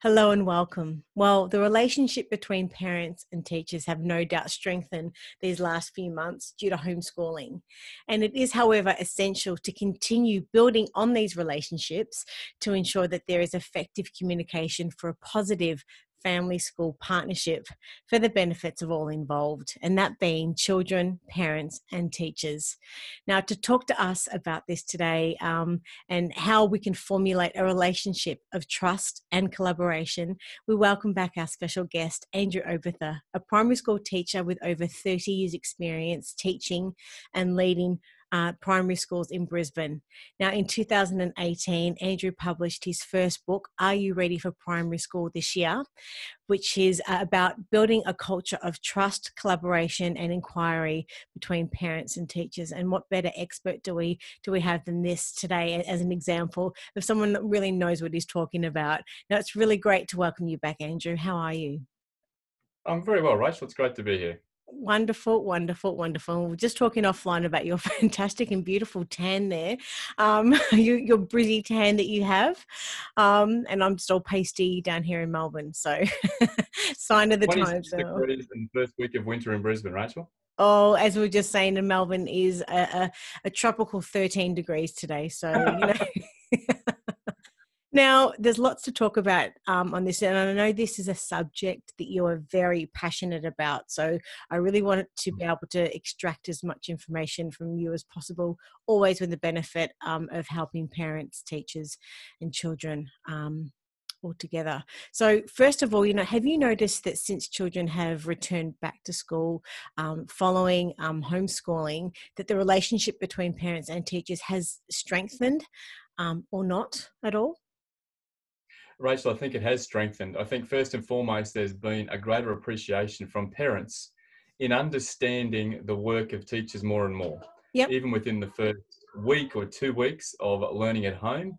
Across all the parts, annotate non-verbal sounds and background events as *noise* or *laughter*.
Hello and welcome. Well, the relationship between parents and teachers have no doubt strengthened these last few months due to homeschooling. And it is, however, essential to continue building on these relationships to ensure that there is effective communication for a positive family school partnership for the benefits of all involved, and that being children, parents, and teachers. Now, to talk to us about this today um, and how we can formulate a relationship of trust and collaboration, we welcome back our special guest, Andrew Oberthur, a primary school teacher with over 30 years' experience teaching and leading uh, primary schools in Brisbane. Now, in 2018, Andrew published his first book, Are You Ready for Primary School This Year? which is uh, about building a culture of trust, collaboration, and inquiry between parents and teachers. And what better expert do we do we have than this today as an example of someone that really knows what he's talking about? Now, it's really great to welcome you back, Andrew. How are you? I'm very well, Rachael. It's great to be here. Wonderful, wonderful, wonderful. We're just talking offline about your *laughs* fantastic and beautiful tan there, um, *laughs* your, your brizzy tan that you have, um, and I'm still pasty down here in Melbourne. So, *laughs* sign of the times. degrees in first week of winter in Brisbane, Rachael. Oh, as we were just saying in Melbourne, is a, a, a tropical 13 degrees today. So, you know. Now, there's lots to talk about um, on this, and I know this is a subject that you are very passionate about. So, I really wanted to be able to extract as much information from you as possible, always with the benefit um, of helping parents, teachers, and children um, all together. So, first of all, you know, have you noticed that since children have returned back to school um, following um, homeschooling, that the relationship between parents and teachers has strengthened um, or not at all? Rachael, I think it has strengthened. I think first and foremost, there's been a greater appreciation from parents in understanding the work of teachers more and more. Yep. Even within the first week or two weeks of learning at home,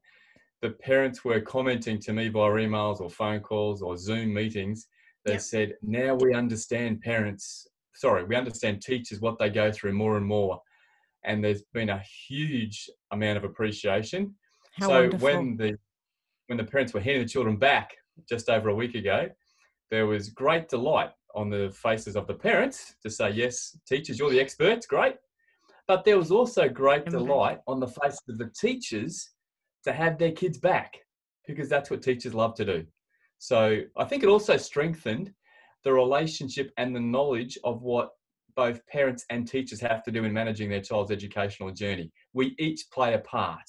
the parents were commenting to me via emails or phone calls or Zoom meetings. They yep. said, now we understand parents, sorry, we understand teachers, what they go through more and more. And there's been a huge amount of appreciation. How so wonderful. when the when the parents were handing the children back just over a week ago, there was great delight on the faces of the parents to say, Yes, teachers, you're the experts, great. But there was also great mm-hmm. delight on the faces of the teachers to have their kids back because that's what teachers love to do. So I think it also strengthened the relationship and the knowledge of what both parents and teachers have to do in managing their child's educational journey. We each play a part.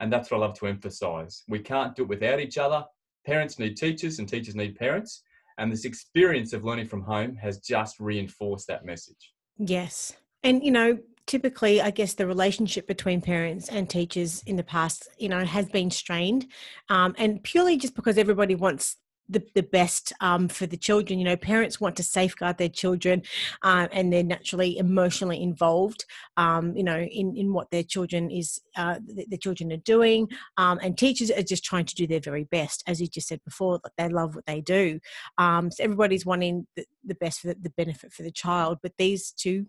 And that's what I love to emphasize. We can't do it without each other. Parents need teachers, and teachers need parents. And this experience of learning from home has just reinforced that message. Yes. And, you know, typically i guess the relationship between parents and teachers in the past you know has been strained um, and purely just because everybody wants the, the best um, for the children. You know, parents want to safeguard their children uh, and they're naturally emotionally involved, um, you know, in, in what their children is, uh, the, the children are doing. Um, and teachers are just trying to do their very best. As you just said before, they love what they do. Um, so everybody's wanting the, the best for the, the benefit for the child, but these two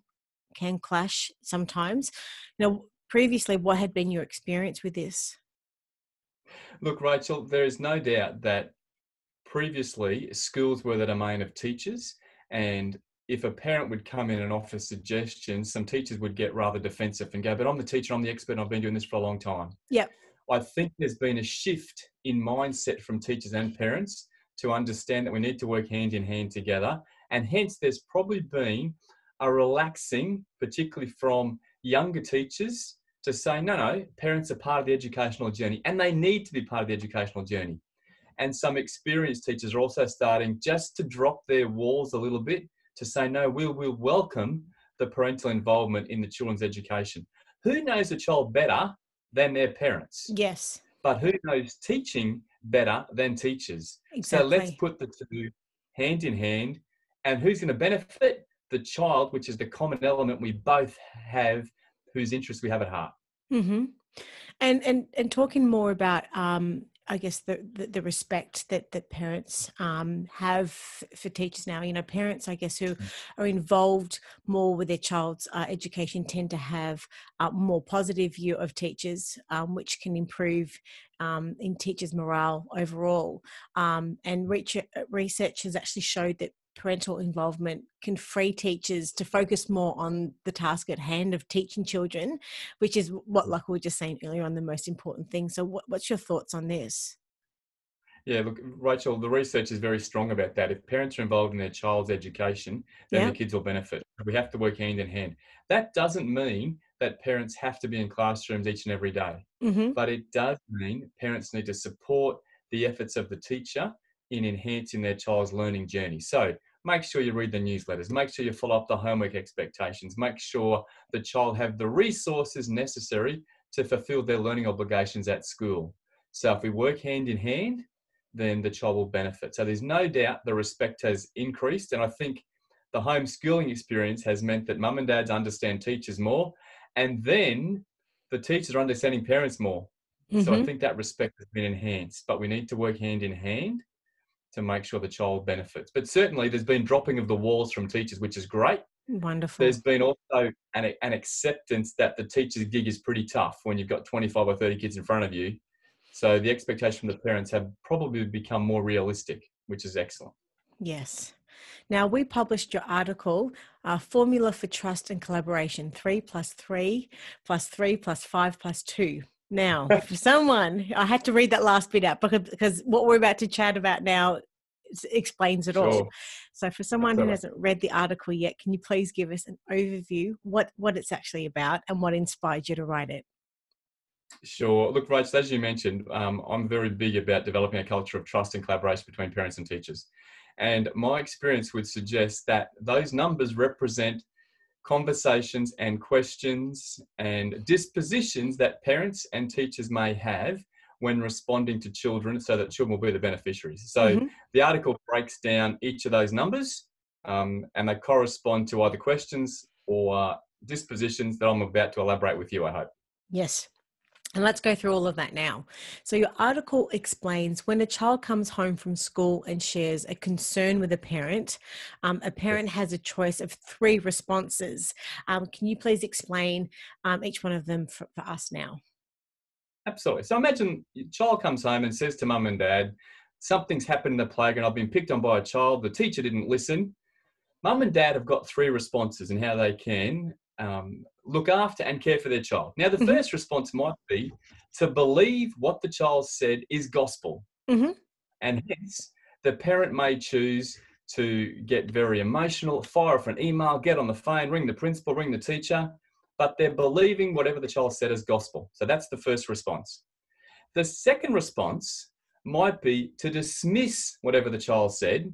can clash sometimes. You know, previously, what had been your experience with this? Look, Rachael, there is no doubt that previously schools were the domain of teachers and if a parent would come in and offer suggestions, some teachers would get rather defensive and go, But I'm the teacher, I'm the expert, and I've been doing this for a long time. Yep. I think there's been a shift in mindset from teachers and parents to understand that we need to work hand in hand together. And hence, there's probably been a relaxing, particularly from younger teachers, to say, No, no, parents are part of the educational journey and they need to be part of the educational journey and some experienced teachers are also starting just to drop their walls a little bit to say, no, we'll, we'll welcome the parental involvement in the children's education. Who knows a child better than their parents? Yes. But who knows teaching better than teachers? Exactly. So let's put the two hand in hand. And who's going to benefit? The child, which is the common element we both have, whose interests we have at heart. Mm-hmm. And and and talking more about um, I guess the, the, the respect that that parents um, have for teachers now. You know, parents I guess who mm. are involved more with their child's uh, education tend to have a more positive view of teachers, um, which can improve um, in teachers' morale overall. Um, and research has actually showed that parental involvement can free teachers to focus more on the task at hand of teaching children, which is what, like we were just saying earlier on, the most important thing. So, what, what's your thoughts on this? Yeah, look, Rachel, the research is very strong about that. If parents are involved in their child's education, then yeah. the kids will benefit. We have to work hand in hand. That doesn't mean that parents have to be in classrooms each and every day, mm-hmm. but it does mean parents need to support the efforts of the teacher in enhancing their child's learning journey. So make sure you read the newsletters, make sure you follow up the homework expectations, make sure the child have the resources necessary to fulfill their learning obligations at school. So if we work hand in hand, then the child will benefit. So there's no doubt the respect has increased. And I think the homeschooling experience has meant that mum and dads understand teachers more. And then the teachers are understanding parents more. Mm-hmm. So I mm-hmm. think that respect has been enhanced, but we need to work hand in hand to make sure the child benefits. But certainly, there's been dropping of the walls from teachers, which is great. Wonderful. There's been also an, an acceptance that the teacher's gig is pretty tough when you've got 25 or 30 kids in front of you. So the expectation from the parents have probably become more realistic, which is excellent. Yes. Now, we published your article, uh, Formula for Trust and Collaboration three plus three plus three plus five plus two. Now, for someone, I had to read that last bit out because, because what we're about to chat about now explains it sure. all. So, for someone who hasn't read the article yet, can you please give us an overview what what it's actually about and what inspired you to write it? Sure. Look, Rach, as you mentioned, um, I'm very big about developing a culture of trust and collaboration between parents and teachers. And my experience would suggest that those numbers represent conversations and questions and dispositions that parents and teachers may have when responding to children so that children will be the beneficiaries. So mm-hmm. the article breaks down each of those numbers um, and they correspond to either questions or dispositions that I'm about to elaborate with you, I hope. Yes. And let's go through all of that now. So, your article explains when a child comes home from school and shares a concern with a parent, um, a parent has a choice of three responses. Um, can you please explain um, each one of them for, for us now? Absolutely. So, imagine your child comes home and says to mum and dad, Something's happened in the playground. I've been picked on by a child. The teacher didn't listen. Mum and dad have got three responses and how they can um, look after and care for their child. Now, the mm-hmm. first response might be to believe what the child said is gospel. Mm-hmm. And hence, the parent may choose to get very emotional, fire off an email, get on the phone, ring the principal, ring the teacher, but they're believing whatever the child said is gospel. So that's the first response. The second response might be to dismiss whatever the child said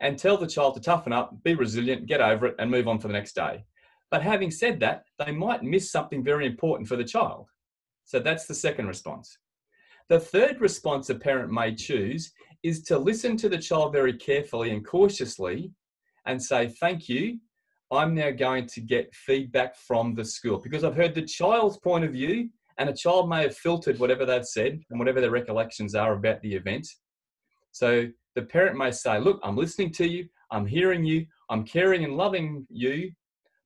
and tell the child to toughen up, be resilient, get over it, and move on for the next day. But having said that, they might miss something very important for the child. So that's the second response. The third response a parent may choose is to listen to the child very carefully and cautiously and say, Thank you. I'm now going to get feedback from the school because I've heard the child's point of view, and a child may have filtered whatever they've said and whatever their recollections are about the event. So the parent may say, Look, I'm listening to you, I'm hearing you, I'm caring and loving you,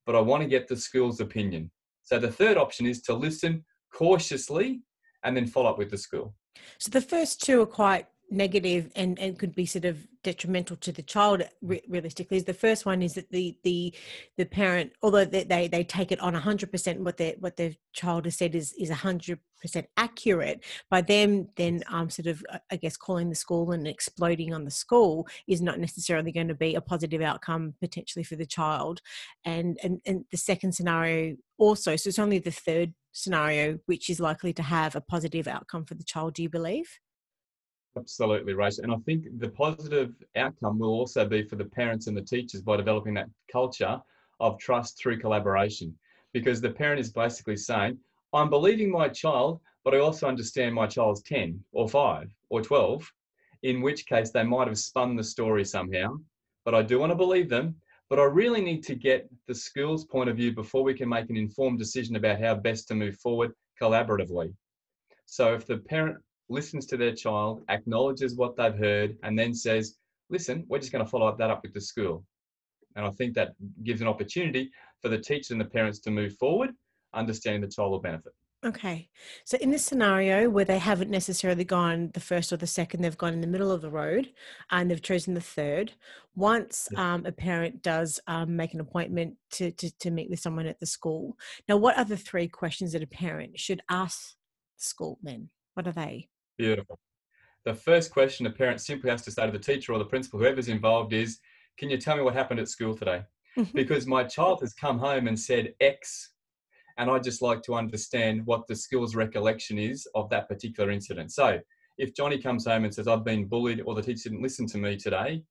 but I want to get the school's opinion. So the third option is to listen cautiously and then follow up with the school. So the first two are quite negative and and could be sort of detrimental to the child re- realistically is the first one is that the the the parent although they they, they take it on 100% what their what their child has said is is 100% accurate by them then um sort of i guess calling the school and exploding on the school is not necessarily going to be a positive outcome potentially for the child. And and and the second scenario also so it's only the third scenario which is likely to have a positive outcome for the child do you believe Absolutely, right. And I think the positive outcome will also be for the parents and the teachers by developing that culture of trust through collaboration. Because the parent is basically saying, I'm believing my child, but I also understand my child's 10 or 5 or 12, in which case they might have spun the story somehow. But I do want to believe them. But I really need to get the school's point of view before we can make an informed decision about how best to move forward collaboratively. So if the parent listens to their child, acknowledges what they've heard, and then says, listen, we're just going to follow up that up with the school. And I think that gives an opportunity for the teacher and the parents to move forward, understanding the child will benefit. Okay. So in this scenario where they haven't necessarily gone the first or the second, they've gone in the middle of the road and they've chosen the third. Once um, a parent does um, make an appointment to, to, to meet with someone at the school, now what are the three questions that a parent should ask the school then? What are they? Beautiful. The first question a parent simply has to say to the teacher or the principal, whoever's involved, is, Can you tell me what happened at school today? Mm-hmm. Because my child has come home and said X and I'd just like to understand what the skills recollection is of that particular incident. So if Johnny comes home and says, I've been bullied or the teacher didn't listen to me today,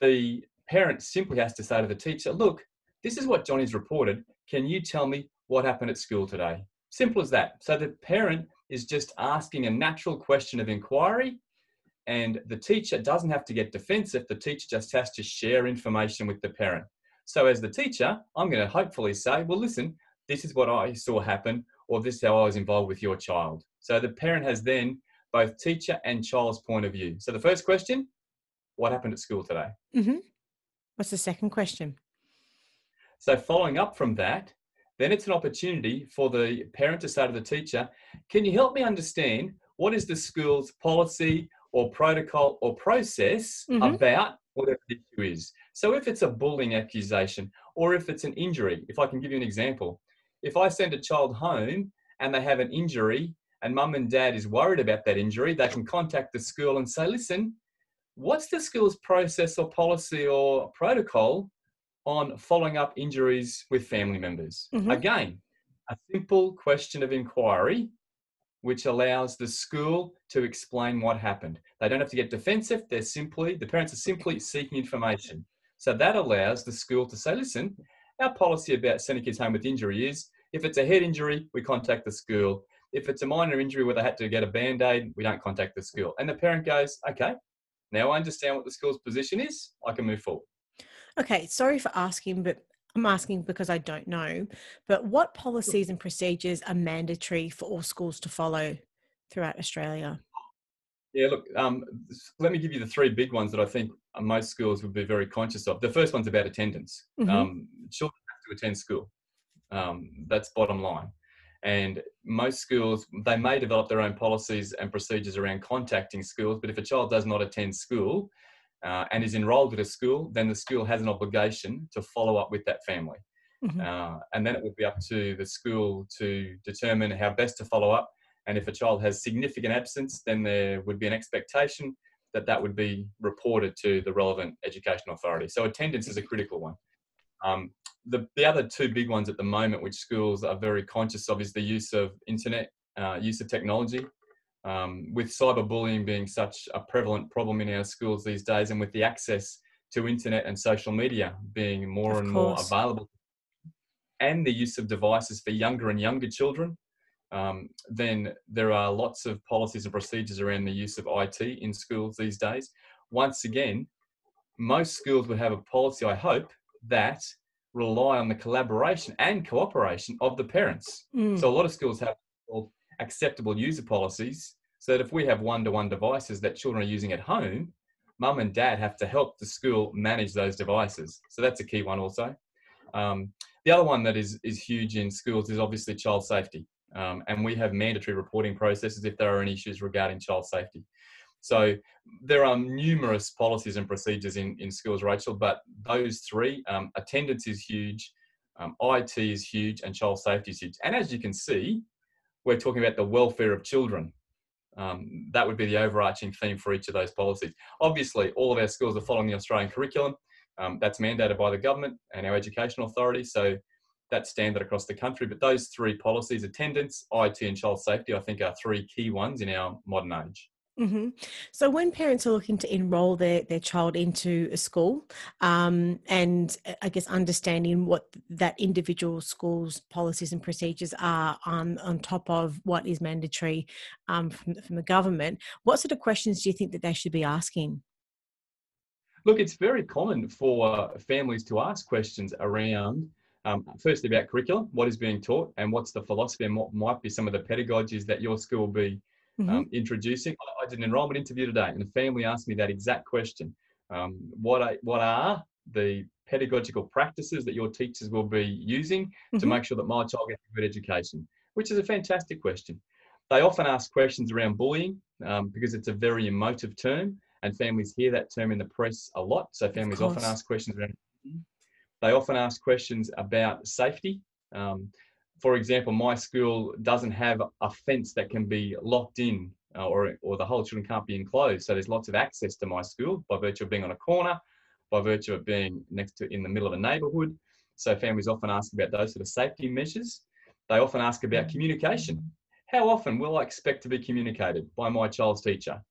the parent simply has to say to the teacher, Look, this is what Johnny's reported. Can you tell me what happened at school today? Simple as that. So the parent is just asking a natural question of inquiry, and the teacher doesn't have to get defensive. The teacher just has to share information with the parent. So, as the teacher, I'm going to hopefully say, Well, listen, this is what I saw happen, or this is how I was involved with your child. So the parent has then both teacher and child's point of view. So the first question, what happened at school today? Mm-hmm. What's the second question? So following up from that, then it's an opportunity for the parent to say to the teacher, can you help me understand what is the school's policy or protocol or process mm-hmm. about whatever the issue is? So if it's a bullying accusation or if it's an injury, if I can give you an example, if I send a child home and they have an injury and mum and dad is worried about that injury, they can contact the school and say, listen, what's the school's process or policy or protocol on following up injuries with family members? Mm-hmm. Again, a simple question of inquiry which allows the school to explain what happened. They don't have to get defensive, they're simply, the parents are simply seeking information. So that allows the school to say, listen, our policy about sending kids home with injury is if it's a head injury, we contact the school. If it's a minor injury where they had to get a band aid, we don't contact the school. And the parent goes, okay, now I understand what the school's position is, I can move forward. Okay, sorry for asking, but I'm asking because I don't know. But what policies and procedures are mandatory for all schools to follow throughout Australia? Yeah, look, um, let me give you the three big ones that I think most schools would be very conscious of. The first one's about attendance. Mm-hmm. Um, children have to attend school. Um, that's bottom line. And most schools, they may develop their own policies and procedures around contacting schools, but if a child does not attend school uh, and is enrolled at a school, then the school has an obligation to follow up with that family. Mm-hmm. Uh, and then it would be up to the school to determine how best to follow up. And if a child has significant absence, then there would be an expectation that that would be reported to the relevant education authority. So attendance is a critical one. Um, the, the other two big ones at the moment, which schools are very conscious of, is the use of internet, uh, use of technology. Um, with cyberbullying being such a prevalent problem in our schools these days, and with the access to internet and social media being more of and course. more available, and the use of devices for younger and younger children, um, then there are lots of policies and procedures around the use of IT in schools these days. Once again, most schools would have a policy, I hope, that rely on the collaboration and cooperation of the parents. Mm. So a lot of schools have acceptable user policies so that if we have one-to-one devices that children are using at home, mum and dad have to help the school manage those devices. So that's a key one also. Um, the other one that is, is huge in schools is obviously child safety. Um, and we have mandatory reporting processes if there are any issues regarding child safety. So there are numerous policies and procedures in, in schools, Rachael, but those three, um, attendance is huge, um, IT is huge, and child safety is huge. And as you can see, we're talking about the welfare of children. Um, that would be the overarching theme for each of those policies. Obviously, all of our schools are following the Australian curriculum. Um, that's mandated by the government and our education authority. So that's standard across the country. But those three policies, attendance, IT, and child safety, I think are three key ones in our modern age. Mm-hmm. So, when parents are looking to enroll their, their child into a school, um, and uh, I guess understanding what that individual school's policies and procedures are on, on top of what is mandatory um, from, from the government, what sort of questions do you think that they should be asking? Look, it's very common for families to ask questions around, um, firstly, about curriculum, what is being taught, and what's the philosophy, and what might be some of the pedagogies that your school will be mm-hmm. um, introducing. I, I, did an enrollment interview today, and the family asked me that exact question: um, What are, what are the pedagogical practices that your teachers will be using mm-hmm. to make sure that my child gets a good education? Which is a fantastic question. They often ask questions around bullying um, because it's a very emotive term, and families hear that term in the press a lot. So families often ask questions around. They often ask questions about safety. Um, for example, my school doesn't have a fence that can be locked in uh, or, or the whole children can't be enclosed. So there's lots of access to my school by virtue of being on a corner, by virtue of being next to in the middle of a neighbourhood. So families often ask about those sort of safety measures. They often ask about communication. How often will I expect to be communicated by my child's teacher?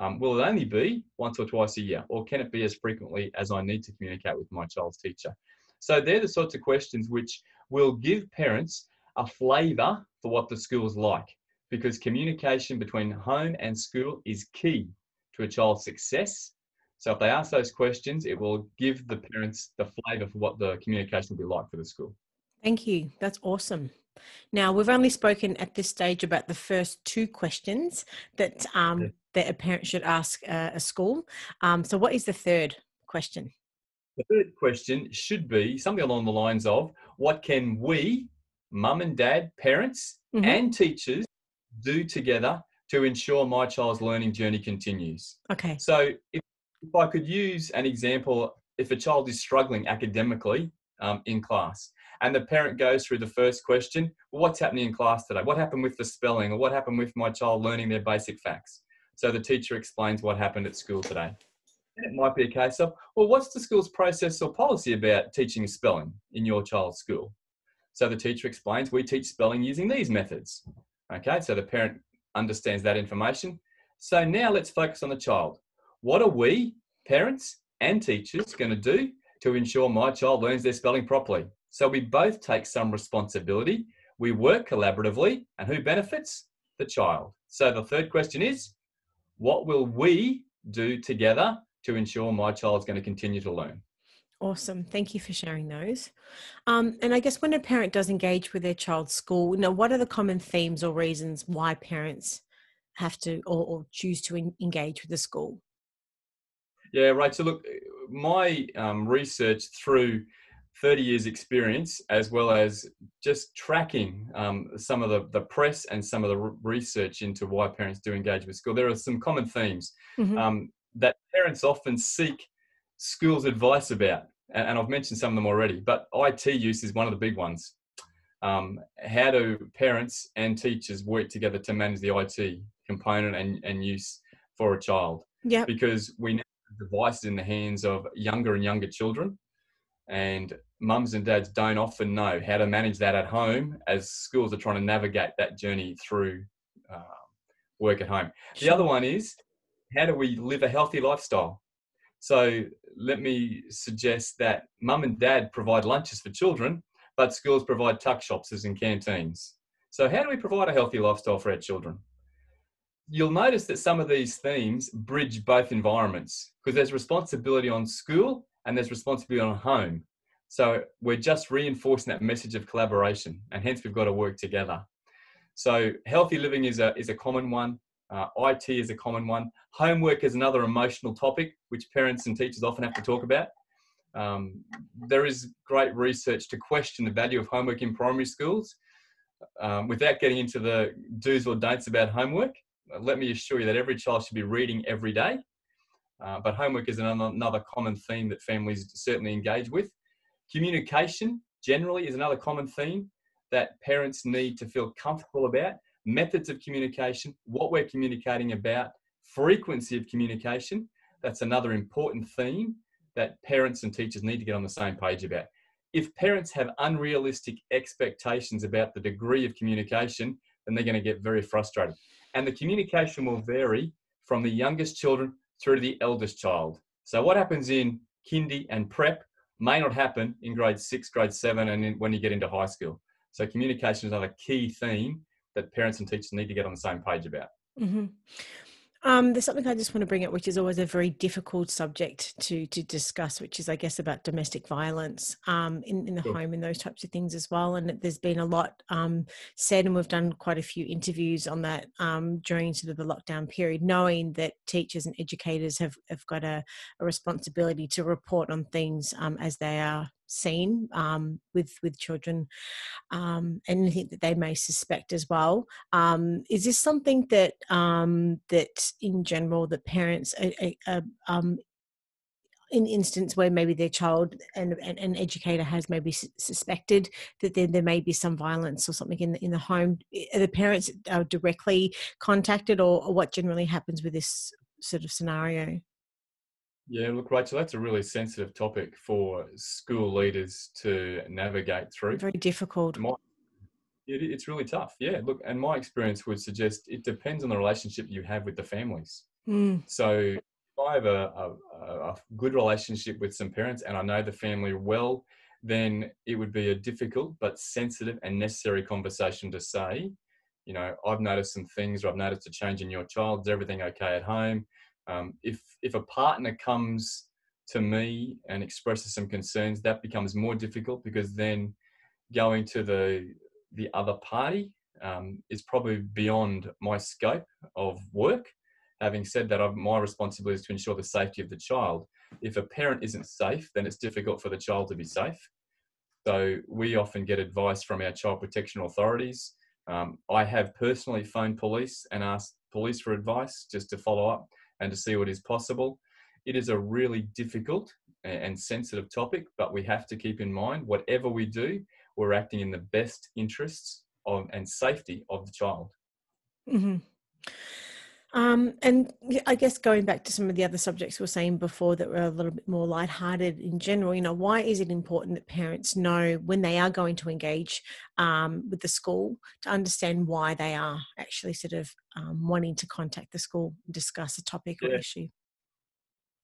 Um, will it only be once or twice a year, or can it be as frequently as I need to communicate with my child's teacher? So they're the sorts of questions which will give parents a flavour for what the school's like because communication between home and school is key to a child's success. So if they ask those questions, it will give the parents the flavour for what the communication will be like for the school. Thank you. That's awesome. Now we've only spoken at this stage about the first two questions that um, yeah. that a parent should ask uh, a school. Um, so what is the third question? The third question should be something along the lines of, "What can we mum and dad, parents, mm-hmm. and teachers do together to ensure my child's learning journey continues. Okay. So if, if I could use an example, if a child is struggling academically um, in class, and the parent goes through the first question, well, what's happening in class today? What happened with the spelling? Or what happened with my child learning their basic facts? So the teacher explains what happened at school today. and it might be a case of, well, what's the school's process or policy about teaching spelling in your child's school? So the teacher explains, we teach spelling using these methods. Okay, so the parent understands that information. So now let's focus on the child. What are we, parents and teachers, going to do to ensure my child learns their spelling properly? So we both take some responsibility. We work collaboratively, and who benefits? The child. So the third question is what will we do together to ensure my child's going to continue to learn? Awesome. Thank you for sharing those. Um, and I guess when a parent does engage with their child's school, you know, what are the common themes or reasons why parents have to or, or choose to in, engage with the school? Yeah, right. So, look, my um, research through 30 years experience, as well as just tracking um, some of the, the press and some of the research into why parents do engage with school, there are some common themes mm-hmm. um, that parents often seek schools advice about, and I've mentioned some of them already, but IT use is one of the big ones. Um, how do parents and teachers work together to manage the IT component and, and use for a child? Yeah. Because we now have devices in the hands of younger and younger children, and mums and dads don't often know how to manage that at home as schools are trying to navigate that journey through uh, work at home. The other one is how do we live a healthy lifestyle? So let me suggest that mum and dad provide lunches for children, but schools provide tuck shops and canteens. So how do we provide a healthy lifestyle for our children? You'll notice that some of these themes bridge both environments because there's responsibility on school and there's responsibility on home. So we're just reinforcing that message of collaboration and hence we've got to work together. So healthy living is a, is a common one. Uh, IT is a common one. Homework is another emotional topic which parents and teachers often have to talk about. Um, there is great research to question the value of homework in primary schools. Um, without getting into the do's or don'ts about homework, let me assure you that every child should be reading every day. Uh, but homework is another, another common theme that families certainly engage with. Communication generally is another common theme that parents need to feel comfortable about methods of communication, what we're communicating about, frequency of communication. That's another important theme that parents and teachers need to get on the same page about. If parents have unrealistic expectations about the degree of communication, then they're going to get very frustrated. And the communication will vary from the youngest children through to the eldest child. So, what happens in kindy and prep may not happen in grade six, grade seven, and when you get into high school. So, communication is another key theme that parents and teachers need to get on the same page about. Mm-hmm. Um, there's something I just want to bring up, which is always a very difficult subject to to discuss, which is, I guess, about domestic violence um, in in the sure. home and those types of things as well. And there's been a lot um, said, and we've done quite a few interviews on that um, during sort of the lockdown period, knowing that teachers and educators have have got a, a responsibility to report on things um, as they are seen um, with with children um, anything that they may suspect as well. Um, is this something that um, that in general the parents are, are, um, in instance where maybe their child and, an educator has maybe suspected that there, there may be some violence or something in the, in the home are the parents are directly contacted or, or what generally happens with this sort of scenario yeah, look, Rachael, that's a really sensitive topic for school leaders to navigate through. Very difficult. My, it, it's really tough. Yeah, look, and my experience would suggest it depends on the relationship you have with the families. Mm. So if I have a, a, a good relationship with some parents and I know the family well, then it would be a difficult but sensitive and necessary conversation to say, you know, I've noticed some things or I've noticed a change in your child. Is everything okay at home? Um, if if a partner comes to me and expresses some concerns, that becomes more difficult because then going to the the other party um, is probably beyond my scope of work. Having said that, I've, my responsibility is to ensure the safety of the child. If a parent isn't safe, then it's difficult for the child to be safe. So we often get advice from our child protection authorities. Um, I have personally phoned police and asked police for advice just to follow up and to see what is possible. It is a really difficult and sensitive topic, but we have to keep in mind whatever we do, we're acting in the best interests of, and safety of the child. Mm-hmm. Um, and I guess going back to some of the other subjects we were saying before that were a little bit more lighthearted in general, you know, why is it important that parents know when they are going to engage um, with the school to understand why they are actually sort of um, wanting to contact the school and discuss a topic yeah. or issue?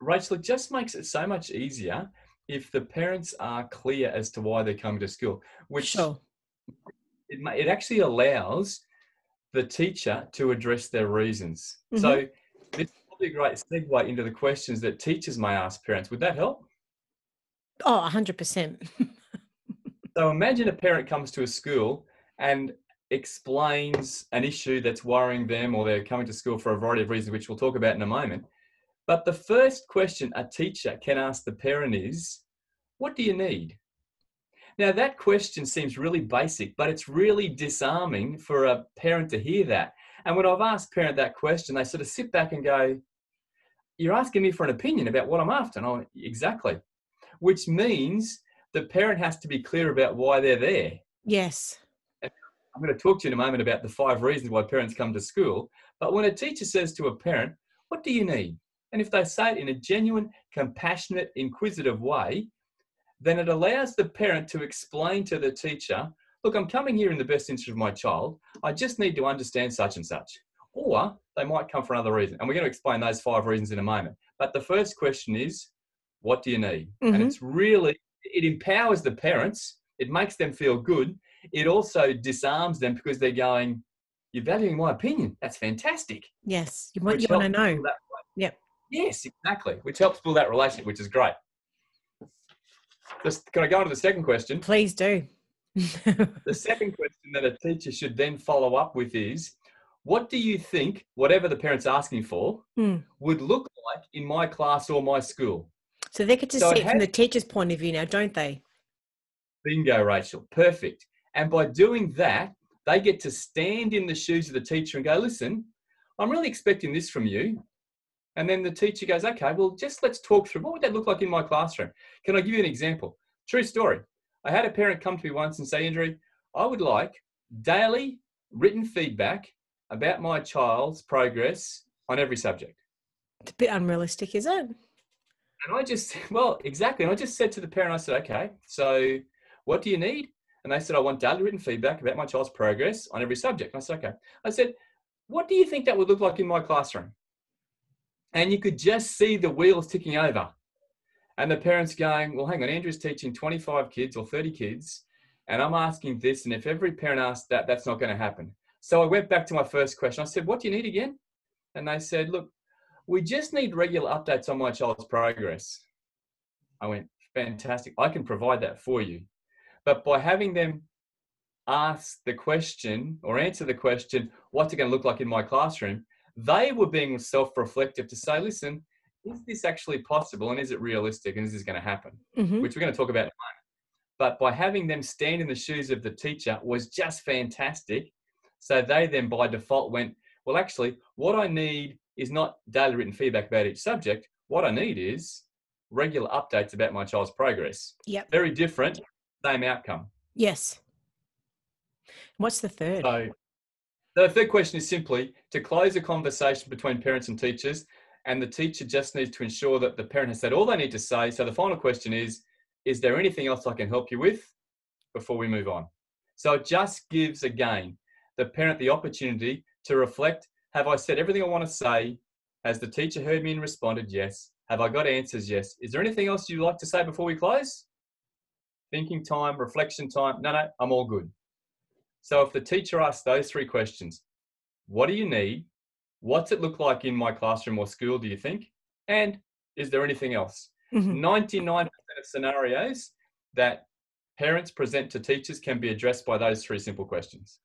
Rachael, it just makes it so much easier if the parents are clear as to why they're coming to school, which sure. it, it actually allows the teacher to address their reasons. Mm-hmm. So this is probably a great segue into the questions that teachers may ask parents. Would that help? Oh, 100%. *laughs* so imagine a parent comes to a school and explains an issue that's worrying them or they're coming to school for a variety of reasons, which we'll talk about in a moment. But the first question a teacher can ask the parent is, What do you need? Now, that question seems really basic, but it's really disarming for a parent to hear that. And when I've asked parent that question, they sort of sit back and go, You're asking me for an opinion about what I'm after. And I'm exactly. Which means the parent has to be clear about why they're there. Yes. I'm going to talk to you in a moment about the five reasons why parents come to school. But when a teacher says to a parent, What do you need? And if they say it in a genuine, compassionate, inquisitive way, then it allows the parent to explain to the teacher, look, I'm coming here in the best interest of my child. I just need to understand such and such. Or they might come for another reason. And we're going to explain those five reasons in a moment. But the first question is, what do you need? Mm-hmm. And it's really, it empowers the parents. It makes them feel good. It also disarms them because they're going, you're valuing my opinion. That's fantastic. Yes. You want, you want to know. Yep. Yes, exactly. Which helps build that relationship, which is great. Just, can I go on to the second question? Please do. *laughs* the second question that a teacher should then follow up with is what do you think, whatever the parent's asking for, hmm. would look like in my class or my school? So they get to so see it from the teacher's point of view now, don't they? Bingo, Rachael. Perfect. And by doing that, they get to stand in the shoes of the teacher and go, listen, I'm really expecting this from you. And then the teacher goes, okay, well, just let's talk through what would that look like in my classroom? Can I give you an example? True story. I had a parent come to me once and say, Andrew, I would like daily written feedback about my child's progress on every subject. It's a bit unrealistic, is it? And I just, *laughs* well, exactly. And I just said to the parent, I said, okay, so what do you need? And they said, I want daily written feedback about my child's progress on every subject. And I said, okay. I said, what do you think that would look like in my classroom? And you could just see the wheels ticking over. And the parents going, Well, hang on, Andrew's teaching 25 kids or 30 kids, and I'm asking this. And if every parent asks that, that's not going to happen. So I went back to my first question. I said, What do you need again? and they said, Look, we just need regular updates on my child's progress. I went, Fantastic. I can provide that for you. But by having them ask the question or answer the question, What's it going to look like in my classroom? They were being self reflective to say, Listen, is this actually possible and is it realistic and is this going to happen? Mm-hmm. Which we're going to talk about in a moment. But by having them stand in the shoes of the teacher was just fantastic. So they then by default went, well, actually, what I need is not daily written feedback about each subject. What I need is regular updates about my child's progress. Yep. Very different, same outcome. Yes. What's the third? So, the third question is simply to close a conversation between parents and teachers, and the teacher just needs to ensure that the parent has said all they need to say. So the final question is Is there anything else I can help you with before we move on? So it just gives again the parent the opportunity to reflect Have I said everything I want to say? Has the teacher heard me and responded? Yes. Have I got answers? Yes. Is there anything else you'd like to say before we close? Thinking time, reflection time. No, no, I'm all good. So if the teacher asks those three questions, what do you need? What's it look like in my classroom or school, do you think? And is there anything else? Mm-hmm. 99% of scenarios that parents present to teachers can be addressed by those three simple questions.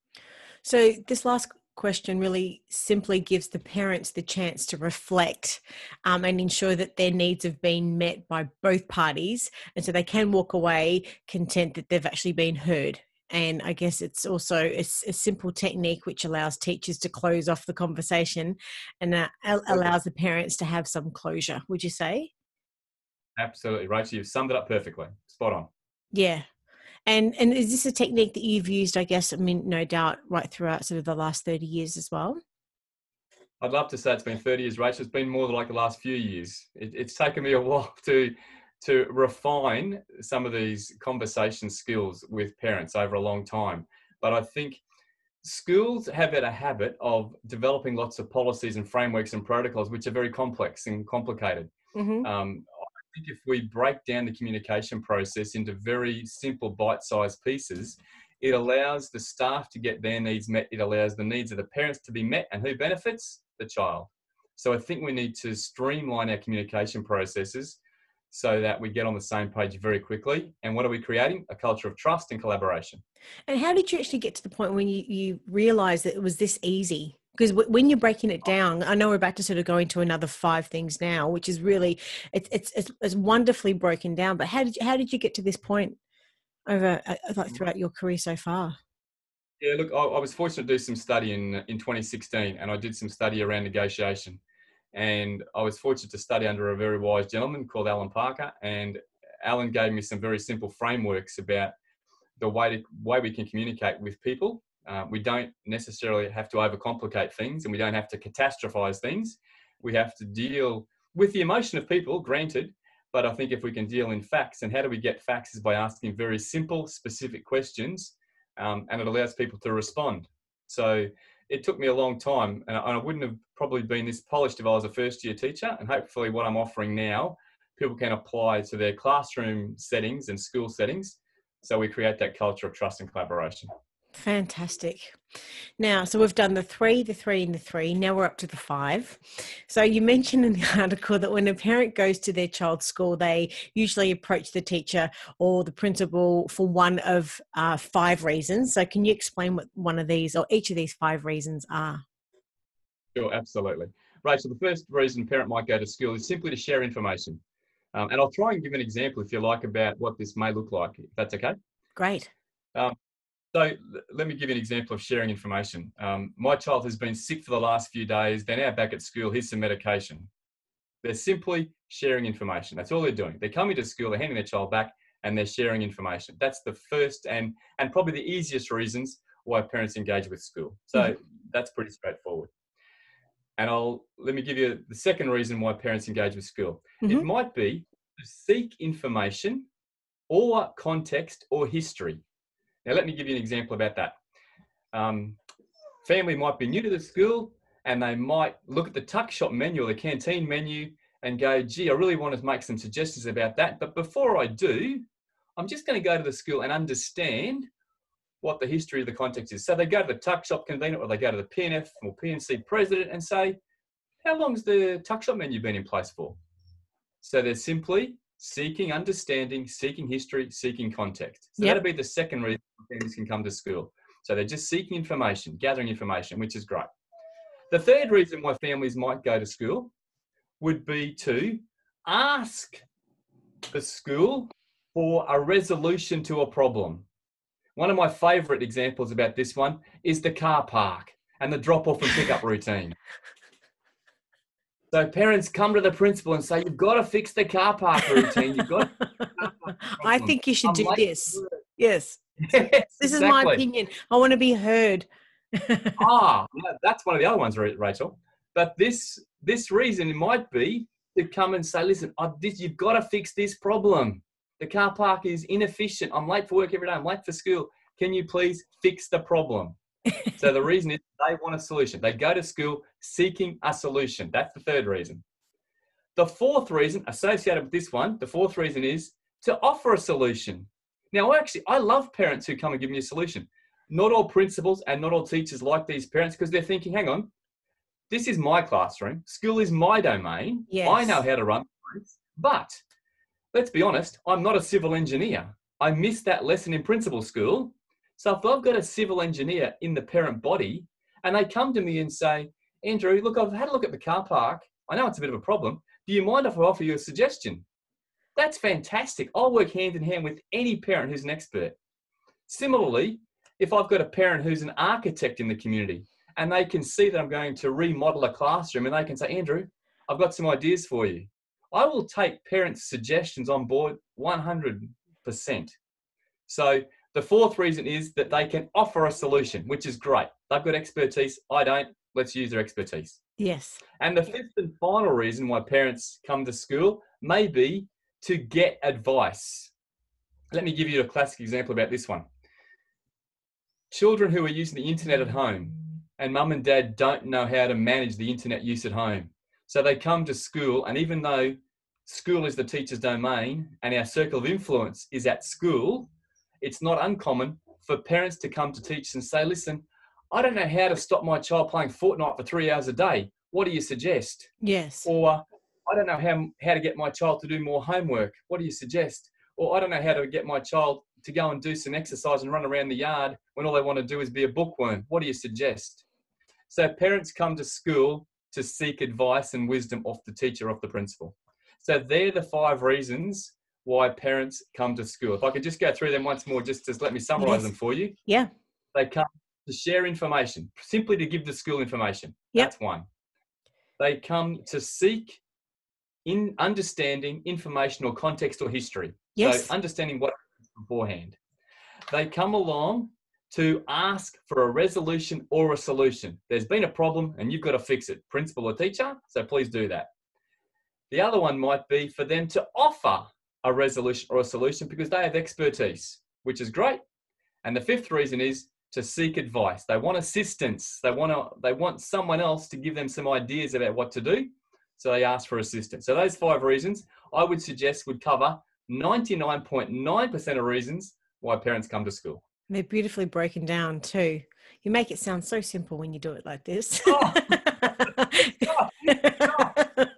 So, this last question really simply gives the parents the chance to reflect um, and ensure that their needs have been met by both parties. And so they can walk away content that they've actually been heard. And I guess it's also a, a simple technique which allows teachers to close off the conversation and uh, allows the parents to have some closure, would you say? Absolutely, Rachael. You've summed it up perfectly. Spot on. Yeah, and and is this a technique that you've used? I guess I mean, no doubt, right throughout sort of the last thirty years as well. I'd love to say it's been 30 years, Rachael. It's been more like the last few years. It, it's taken me a *laughs* while to to refine some of these conversation skills with parents over a long time. But I think schools have had a habit of developing lots of policies and frameworks and protocols, which are very complex and complicated. Mm-hmm. Um, think if we break down the communication process into very simple bite-sized pieces, it allows the staff to get their needs met. It allows the needs of the parents to be met, and who benefits? The child. So I think we need to streamline our communication processes so that we get on the same page very quickly. And what are we creating? A culture of trust and collaboration. And how did you actually get to the point when you, you realized that it was this easy because when you're breaking it down i know we're about to sort of go into another five things now which is really it's it's it's, it's wonderfully broken down but how did you, how did you get to this point over uh, like throughout your career so far yeah look I, I was fortunate to do some study in in 2016 and i did some study around negotiation and i was fortunate to study under a very wise gentleman called alan parker and alan gave me some very simple frameworks about the way to, way we can communicate with people uh, we don't necessarily have to overcomplicate things and we don't have to catastrophize things. We have to deal with the emotion of people, granted, but I think if we can deal in facts, and how do we get facts is by asking very simple, specific questions, um, and it allows people to respond. So it took me a long time, and I wouldn't have probably been this polished if I was a first year teacher. And hopefully, what I'm offering now, people can apply to their classroom settings and school settings. So we create that culture of trust and collaboration. Fantastic. Now, so we've done the three, the three, and the three. Now we're up to the five. So you mentioned in the *laughs* article that when a parent goes to their child's school, they usually approach the teacher or the principal for one of uh, five reasons. So can you explain what one of these or each of these five reasons are? Sure, absolutely. Right. So the first reason a parent might go to school is simply to share information. Um, and I'll try and give an example, if you like, about what this may look like, if that's okay. Great. Um, so let me give you an example of sharing information. Um, my child has been sick for the last few days. They're now back at school. Here's some medication. They're simply sharing information. That's all they're doing. They're coming to school, they're handing their child back, and they're sharing information. That's the first and and probably the easiest reasons why parents engage with school. So mm-hmm. that's pretty straightforward. And I'll let me give you the second reason why parents engage with school. Mm-hmm. It might be to seek information or context or history now, let me give you an example about that. Um, family might be new to the school and they might look at the tuck shop menu or the canteen menu and go, gee, I really want to make some suggestions about that. But before I do, I'm just going to go to the school and understand what the history of the context is. So they go to the tuck shop convener or they go to the PNF or PNC president and say, how long's the tuck shop menu been in place for? So they're simply seeking understanding, seeking history, seeking context. So Yep. that'll be the second reason families can come to school. So they're just seeking information, gathering information, which is great. The third reason why families might go to school would be to ask the school for a resolution to a problem. One of my favourite examples about this one is the car park and the drop off and pickup *laughs* routine. So parents come to the principal and say, You've got to fix the car park routine. You've got *laughs* I think you should I'm do this. Yes. *laughs* Yes, This is my opinion. I want to be heard. ah, that's one of the other ones, Rachael. But this this reason might be to come and say, listen, I, this, you've got to fix this problem. The car park is inefficient. I'm late for work every day. I'm late for school. Can you please fix the problem? *laughs* so the reason is they want a solution. They go to school seeking a solution. That's the third reason. The fourth reason associated with this one, the fourth reason is to offer a solution. Now, actually, I love parents who come and give me a solution not all principals and not all teachers like these parents because they're thinking, hang on, this is my classroom. School is my domain. I know how to run. But let's be honest, I'm not a civil engineer. I missed that lesson in principal school. So if I've got a civil engineer in the parent body and they come to me and say, Andrew, look, I've had a look at the car park. I know it's a bit of a problem. Do you mind if I offer you a suggestion? That's fantastic. I'll work hand in hand with any parent who's an expert. Similarly, if I've got a parent who's an architect in the community and they can see that I'm going to remodel a classroom and they can say, Andrew, I've got some ideas for you. I will take parents' suggestions on board 100%. So the fourth reason is that they can offer a solution, which is great. They've got expertise. I don't. Let's use their expertise. yes. And the fifth and final reason why parents come to school may be to get advice. Let me give you a classic example about this one. Children who are using the internet at home and mum and dad don't know how to manage the internet use at home. So they come to school, and even though school is the teacher's domain and our circle of influence is at school, it's not uncommon for parents to come to teachers and say, Listen, I don't know how to stop my child playing Fortnite for three hours a day. What do you suggest? Yes. Or I don't know how, how to get my child to do more homework. What do you suggest? Or I don't know how to get my child to go and do some exercise and run around the yard when all they want to do is be a bookworm. What do you suggest? So parents come to school to seek advice and wisdom off the teacher, off the principal. So they're the five reasons why parents come to school. If I could just go through them once more, just to let me summarize Yes. them for you. Yeah. They come to share information, simply to give the school information. Yep. That's one. They come to seek in understanding information or context or history. Yes. So understanding what beforehand. They come along to ask for a resolution or a solution. There's been a problem and you've got to fix it, principal or teacher, so please do that. The other one might be for them to offer a resolution or a solution because they have expertise, which is great. And the fifth reason is to seek advice. They want assistance. They want to, they want someone else to give them some ideas about what to do. So they ask for assistance. So those five reasons I would suggest would cover 99.9% of reasons why parents come to school. They're beautifully broken down too. You make it sound so simple when you do it like this. Oh. *laughs*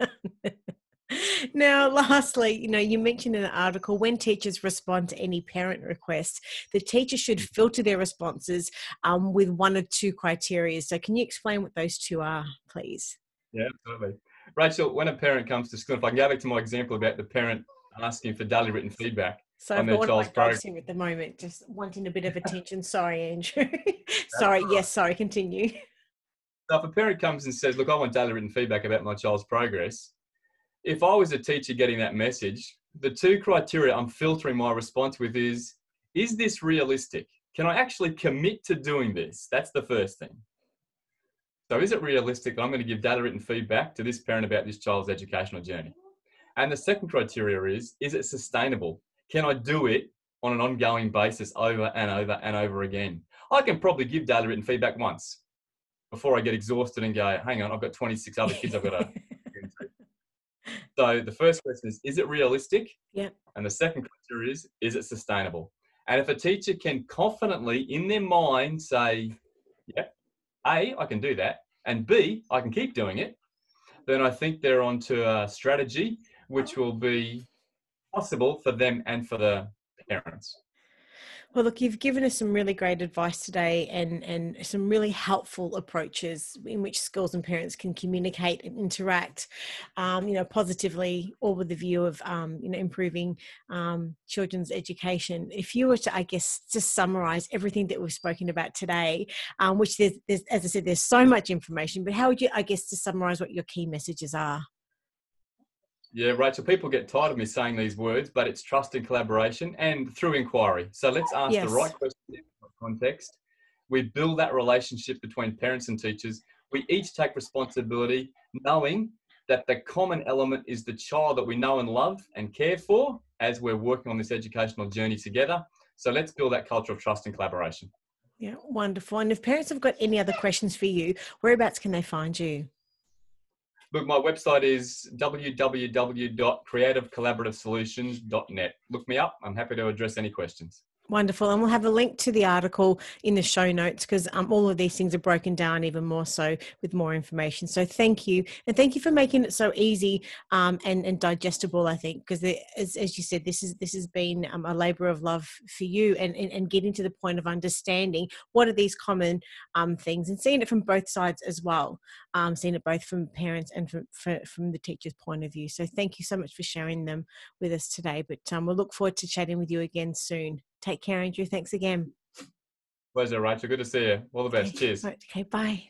*laughs* now, lastly, you know, you mentioned in the article when teachers respond to any parent request, the teacher should filter their responses um, with one or two criteria. So, can you explain what those two are, please? Yeah, absolutely. Rachael, when a parent comes to school, if I can go back to my example about the parent asking for daily written feedback, So, I've got one of my child's dogs here at the moment, just wanting a bit of *laughs* attention. Sorry, Andrew. *laughs* sorry, yes, sorry, continue. So if a parent comes and says, "Look, I want daily written feedback about my child's progress," if I was a teacher getting that message, the two criteria I'm filtering my response with is: Is this realistic? Can I actually commit to doing this? That's the first thing. So, is it realistic that I'm going to give data written feedback to this parent about this child's educational journey? And the second criteria is: Is it sustainable? Can I do it on an ongoing basis over and over and over again? I can probably give daily written feedback once before I get exhausted and go, hang on, I've got 26 other kids I've got to. *laughs* so the first question is, is it realistic? Yeah. And the second criteria is, is it sustainable? And if a teacher can confidently in their mind say, yeah, A, I can do that, and B, I can keep doing it, then I think they're onto a strategy which will be possible for them and for the parents. Well, look, you've given us some really great advice today and, and some really helpful approaches in which schools and parents can communicate and interact, um, you know, positively, all with the view of, um, you know, improving um, children's education. If you were to, I guess, just summarize everything that we've spoken about today, um, which there's, there's, as I said, there's so much information, but how would you, I guess, to summarize what your key messages are? Yeah, Rachael, people get tired of me saying these words, but it's trust and collaboration and through inquiry. So let's ask yes. the right question in context. We build that relationship between parents and teachers. We each take responsibility, knowing that the common element is the child that we know and love and care for as we're working on this educational journey together. So let's build that culture of trust and collaboration. Yeah, wonderful. And if parents have got any other questions for you, whereabouts can they find you? Look, my website is www.creativecollaborativesolutions.net. Look me up. I'm happy to address any questions. Wonderful. And we'll have a link to the article in the show notes because um, all of these things are broken down even more so with more information. So thank you. And thank you for making it so easy um, and, and digestible, I think, because as, as you said, this is this has been um, a labor of love for you and, and, and, getting to the point of understanding what are these common um, things and seeing it from both sides as well, um, seeing it both from parents and from, for, from the teacher's point of view. So thank you so much for sharing them with us today. But um, we'll look forward to chatting with you again soon. Take care, Andrew. Thanks again. Pleasure, Rachael. Good to see you. All the best. Okay. Cheers. Okay, bye.